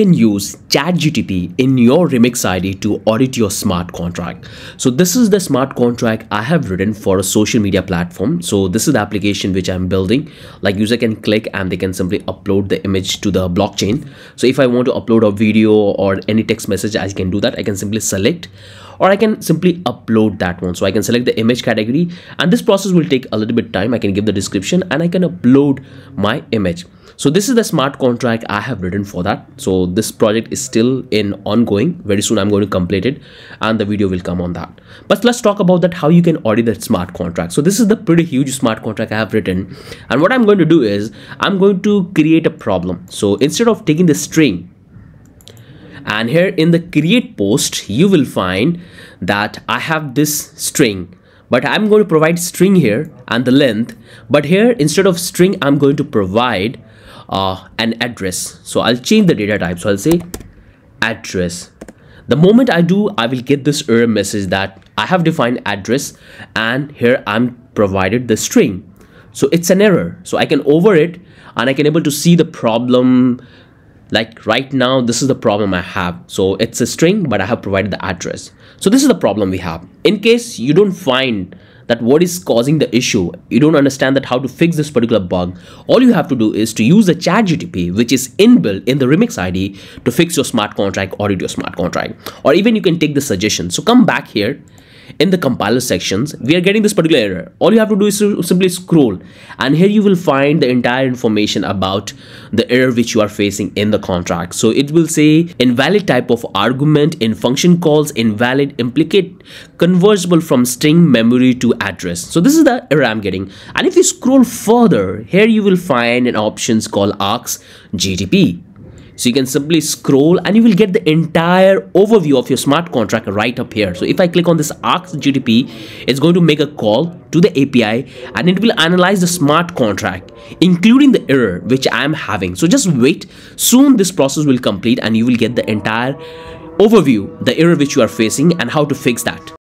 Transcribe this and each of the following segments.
can use ChatGTP in your Remix ID to audit your smart contract. So this is the smart contract I have written for a social media platform. So this is the application which I'm building. Like user can click and they can simply upload the image to the blockchain. So if I want to upload a video or any text message, I can do that. I can simply select or I can simply upload that one. So I can select the image category and this process will take a little bit time. I can give the description and I can upload my image. So this is the smart contract I have written for that. So this project is still in ongoing. Very soon I'm going to complete it and the video will come on that. But let's talk about that how you can audit that smart contract. So this is the pretty huge smart contract I have written. And what I'm going to do is I'm going to create a problem. So instead of taking the string and here in the create post you will find that I have this string but I'm going to provide string here and the length but here instead of string I'm going to provide uh, an address. So I'll change the data type. So I'll say address. The moment I do I will get this error message that I have defined address and here I'm provided the string. So it's an error. So I can over it and I can able to see the problem. Like right now this is the problem I have. So it's a string but I have provided the address. So this is the problem we have. In case you don't find that what is causing the issue you don't understand that how to fix this particular bug. All you have to do is to use the chat gtp which is inbuilt in the remix id to fix your smart contract audit your smart contract. Or even you can take the suggestion. So come back here in the compiler sections, we are getting this particular error. All you have to do is to simply scroll and here you will find the entire information about the error which you are facing in the contract. So it will say invalid type of argument in function calls, invalid implicate convertible from string memory to address. So this is the error I'm getting. And if you scroll further, here you will find an options called ask GTP so you can simply scroll and you will get the entire overview of your smart contract right up here. So if I click on this Ask GTP, it's going to make a call to the API and it will analyze the smart contract, including the error which I am having. So just wait. Soon this process will complete and you will get the entire overview, the error which you are facing and how to fix that.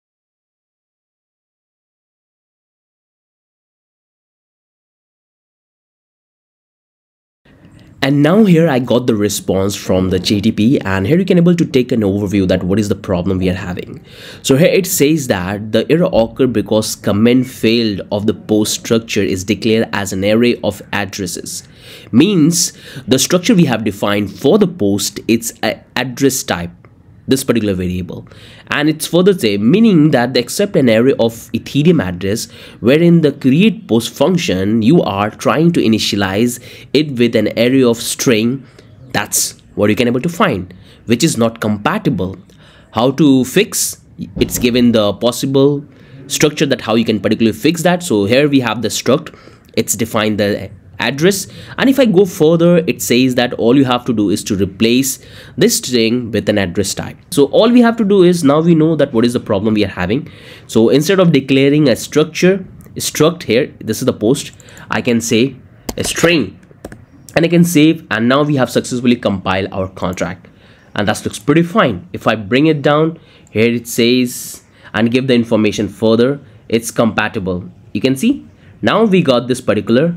And now here I got the response from the GTP and here you can able to take an overview that what is the problem we are having. So here it says that the error occurred because comment failed of the post structure is declared as an array of addresses. Means the structure we have defined for the post it's address type this particular variable. And it's further say meaning that they accept an array of ethereum address wherein the create post function you are trying to initialize it with an array of string. That's what you can able to find which is not compatible. How to fix? It's given the possible structure that how you can particularly fix that. So here we have the struct. It's defined the address. And if I go further it says that all you have to do is to replace this string with an address type. So all we have to do is now we know that what is the problem we are having. So instead of declaring a structure struct here this is the post I can say a string. And I can save and now we have successfully compiled our contract. And that looks pretty fine. If I bring it down here it says and give the information further it's compatible. You can see? Now we got this particular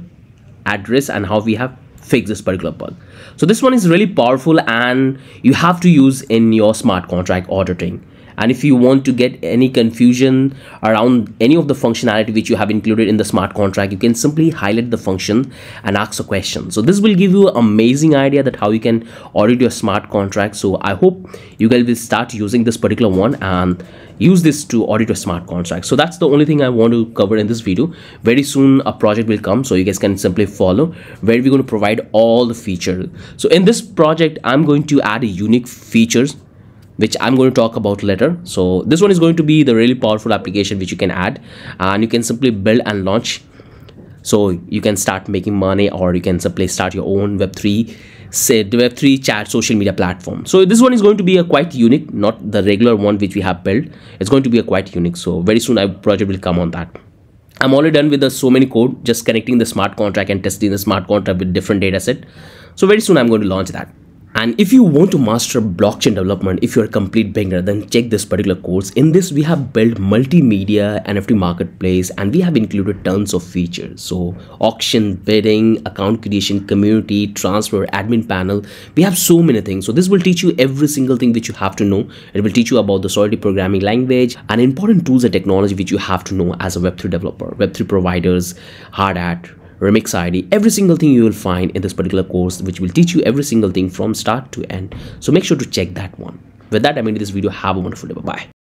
address and how we have fixed this particular bug. So this one is really powerful and you have to use in your smart contract auditing. And if you want to get any confusion around any of the functionality which you have included in the smart contract, you can simply highlight the function and ask a question. So this will give you an amazing idea that how you can audit your smart contract. So I hope you guys will start using this particular one and use this to audit your smart contract so that's the only thing i want to cover in this video very soon a project will come so you guys can simply follow where we're going to provide all the features so in this project i'm going to add unique features which I'm going to talk about later. So this one is going to be the really powerful application which you can add. And you can simply build and launch. So you can start making money or you can simply start your own Web3 say the web3 chat social media platform. So this one is going to be a quite unique not the regular one which we have built. It's going to be a quite unique. So very soon a project will come on that. I'm already done with the so many code just connecting the smart contract and testing the smart contract with different data set so very soon i'm going to launch that and if you want to master blockchain development if you're a complete beginner then check this particular course. In this we have built multimedia nft marketplace and we have included tons of features. So auction bidding account creation community transfer admin panel we have so many things. So this will teach you every single thing which you have to know. It will teach you about the solidity programming language and important tools and technology which you have to know as a web3 developer web3 providers Hardhat remix id every single thing you will find in this particular course which will teach you every single thing from start to end. So make sure to check that one. With that i'm ending this video. Have a wonderful day. Bye bye